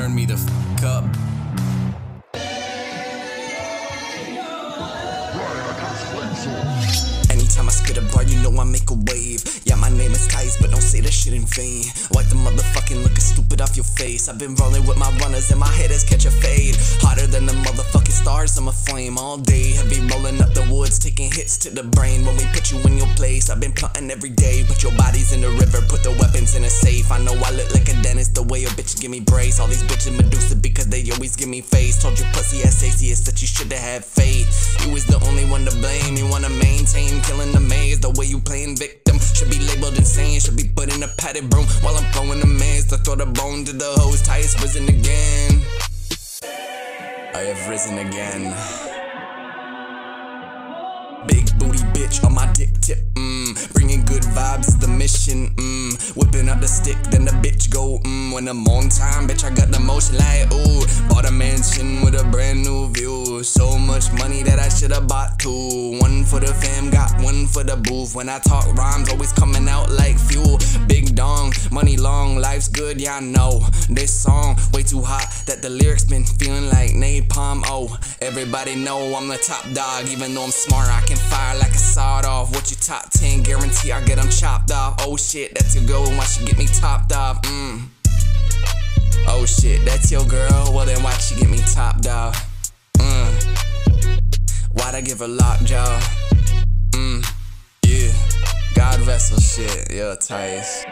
turn me the fuck up. Anytime I spit a bar, you know I make a wave. Yeah, my name is Tice, but don't say that shit in vain. Wipe the motherfucking looking stupid off your face. I've been rolling with my runners and my hitters catch a fade. Hotter than the motherfucking stars, I'm a flame all day. Been rolling up the woods, taking hits to the brain. When we put you in your place, I've been plotting every day. Put your bodies in the river, put the weapons in a safe. I know I look like a dentist, the way a give me brace. All these bitches Medusa because they always give me face. Told you pussy ass atheist that you should've had faith. You was the only one to blame. You wanna maintain killing the maze. The way you playing victim should be labeled insane. Should be put in a padded room while I'm throwing the maze to throw the bone to the hose. Tice risen again. I have risen again. Mmm. Whipping up the stick, then the bitch go, mmm. When I'm on time, bitch, I got the motion like, ooh. Bought a mansion with a brand new view. So much money that I should've bought two. One for the fam, got one for the booth. When I talk rhymes, always coming out like fuel. Big dong, money long, life's good, yeah, I know. This song way too hot that the lyrics been feeling like napalm. Oh, everybody know I'm the top dog, even though I'm smart, I can fire like a sawed off. What you top 10 guarantee I get them chopped off. Oh shit, that's your girl, why she get me topped off? Mmm. Oh shit, that's your girl, well then why she get me topped off? Mm. Why'd I give her lockjaw? Mmm. Yeah. God vessel shit, yo, Tice.